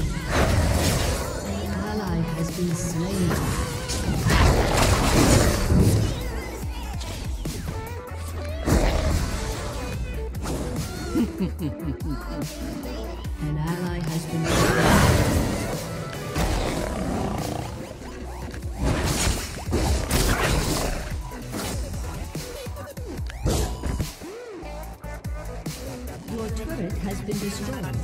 An ally has been slain. Your turret has been destroyed.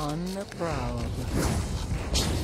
on the probe.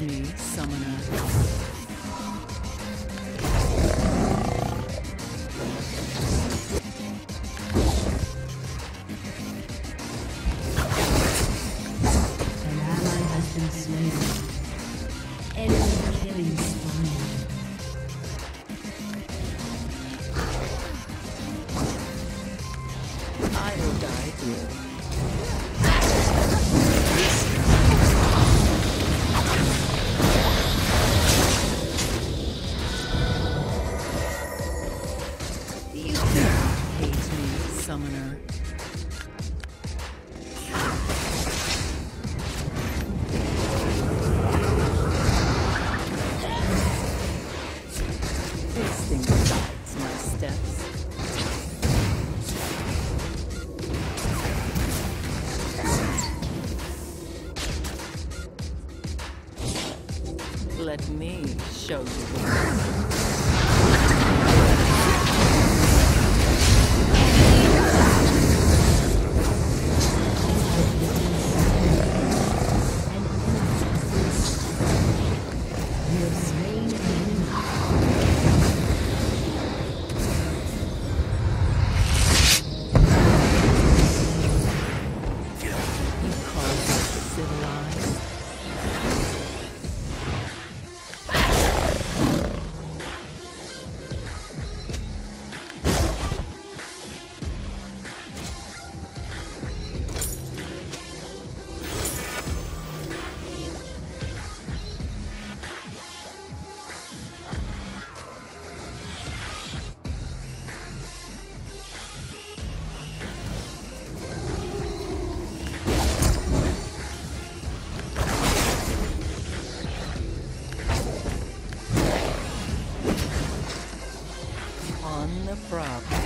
Me, summoner. An ally has been slain. Enemy killing spree. I will die here. let me show you. frog.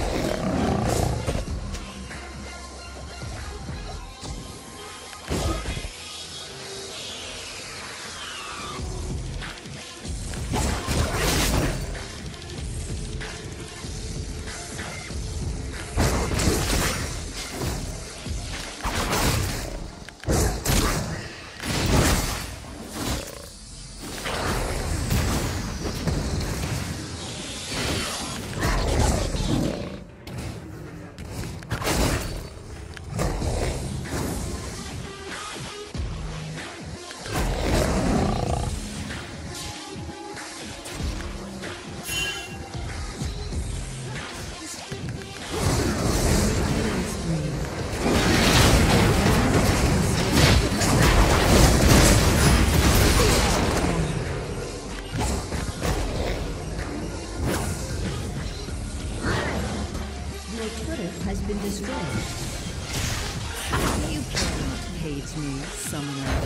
Summoner.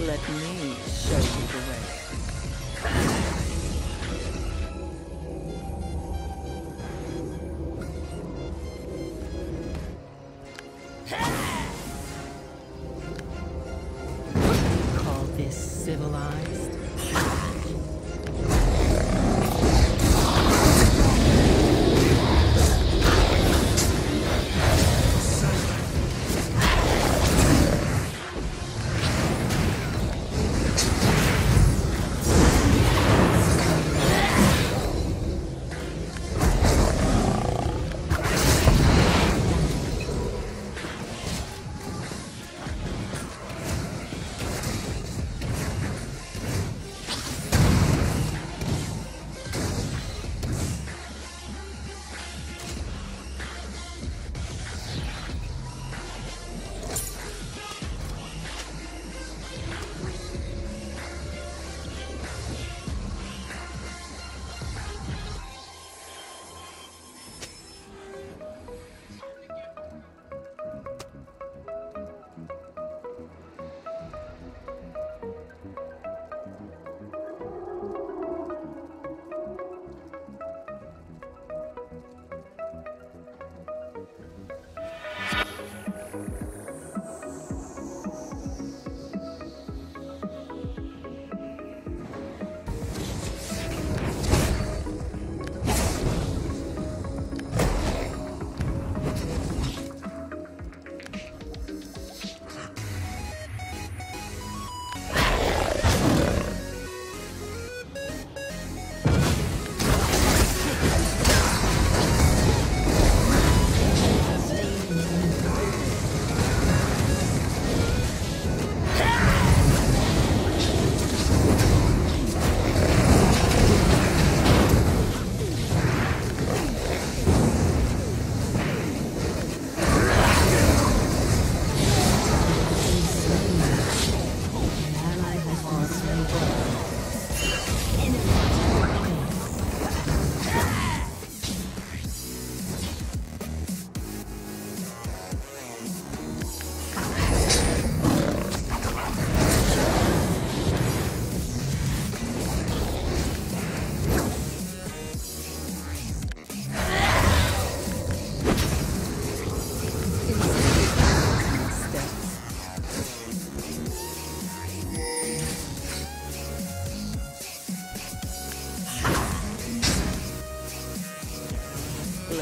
Let me show you the way.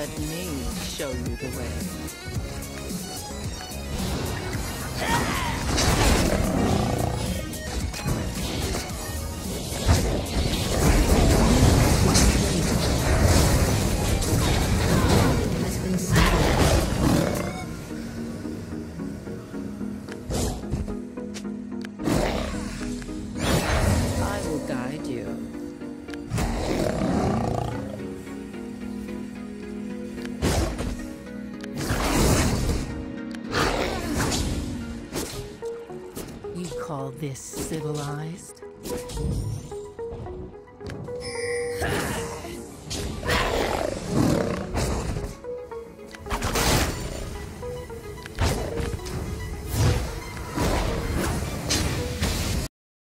Let me show you the way. This civilized?